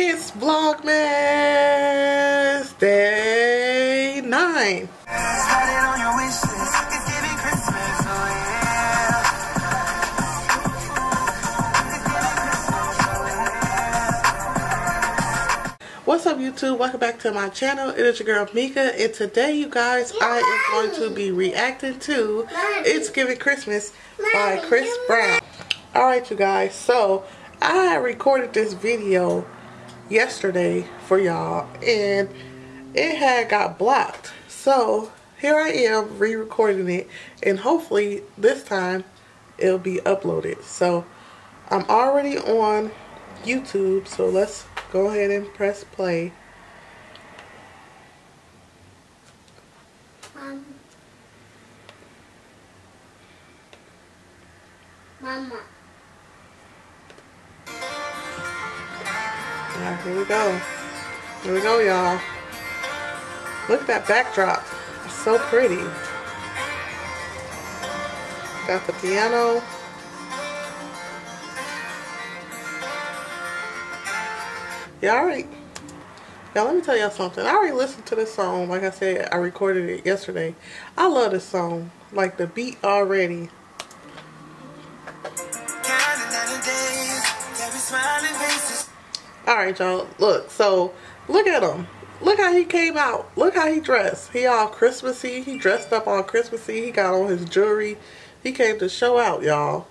It's Vlogmas Day 9. What's up YouTube? Welcome back to my channel. It is your girl Mica and today you guys I am going to be reacting to It's Giving Christmas by Chris Brown. Alright you guys, so I recorded this video yesterday for y'all and it had got blocked. So here I am re-recording it and hopefully this time it'll be uploaded. So I'm already on YouTube so let's go ahead and press play. Mom. Mama. Alright, here we go. Here we go, y'all. Look at that backdrop. It's so pretty. Got the piano. Yeah, alright. Y'all, let me tell y'all something. I already listened to this song. Like I said, I recorded it yesterday. I love this song. Like the beat already. Alright, y'all. Look, so look at him. Look how he came out. Look how he dressed. He all Christmassy. He dressed up all Christmassy. He got on his jewelry. He came to show out, y'all.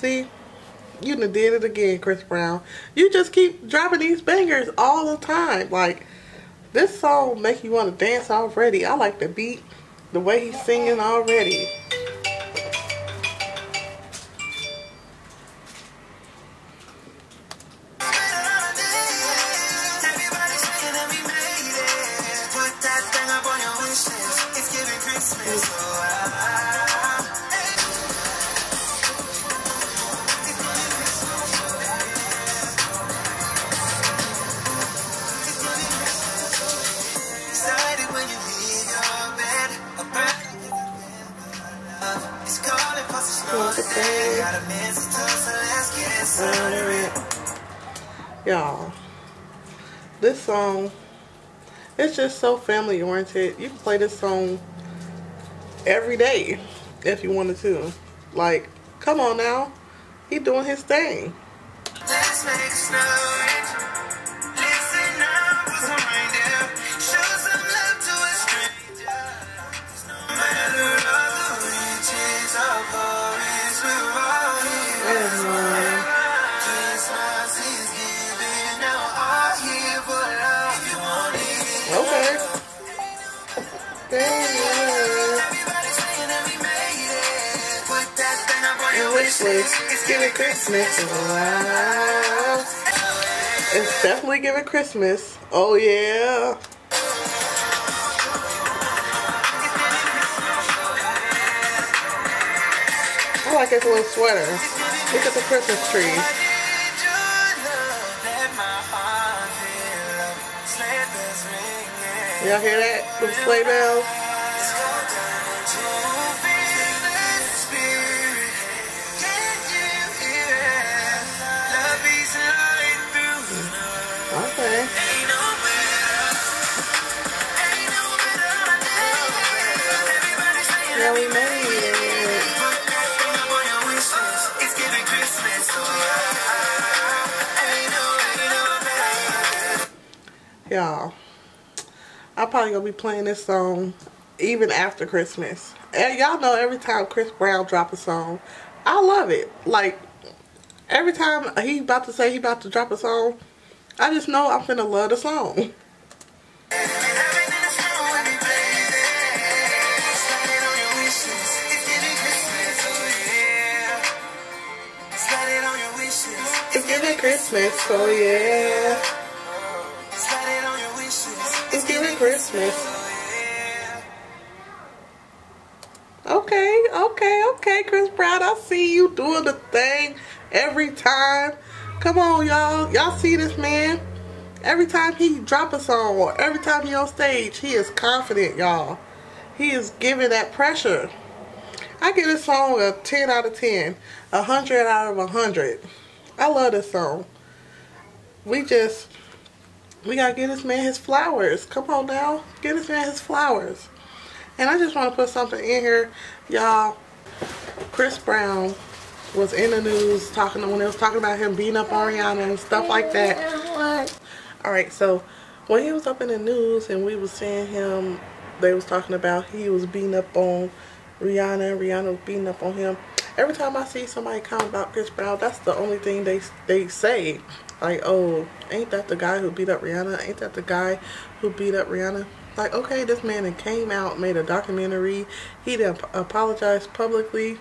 See? You done did it again, Chris Brown. You just keep dropping these bangers all the time. Like, this song make you want to dance already. I like the beat, the way he's singing already. Y'all, this song, it's just so family oriented. You can play this song every day if you wanted to. Like, come on now. He doing his thing. It's giving Christmas. Wow. It's definitely giving Christmas. Oh yeah. I like this little sweater. Look at the Christmas tree. Y'all hear that? The sleigh bells? Okay. Yeah, we made it. Y'all, I'm probably gonna be playing this song even after Christmas. And y'all know every time Chris Brown drop a song, I love it. Like every time he about to say he about to drop a song, I just know I'm finna love the song. It's giving Christmas, so oh yeah. Christmas. Okay, okay, okay, Chris Brown. I see you doing the thing every time. Come on, y'all. Y'all see this man? Every time he drop a song or every time he on stage, he is confident, y'all. He is giving that pressure. I give this song a 10 out of 10. A 100 out of 100. I love this song. We just, we gotta get this man his flowers. Come on now. Get this man his flowers. And I just want to put something in here. Y'all, Chris Brown was in the news talking when they was talking about him beating up Rihanna and stuff like that. Alright, so when he was up in the news and we was seeing him, they was talking about he was beating up on Rihanna, Rihanna was beating up on him. Every time I see somebody comment about Chris Brown, that's the only thing they they say. Like, oh, ain't that the guy who beat up Rihanna? Ain't that the guy who beat up Rihanna? Like, okay, this man came out, made a documentary. He didn't apologize publicly.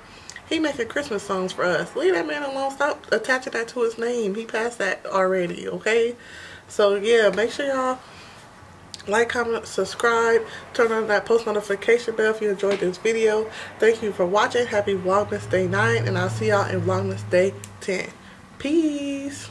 He making Christmas songs for us. Leave that man alone. Stop attaching that to his name. He passed that already, okay? So, yeah, make sure y'all like, comment, subscribe, turn on that post notification bell if you enjoyed this video. Thank you for watching. Happy Vlogmas Day 9, and I'll see y'all in Vlogmas Day 10. Peace.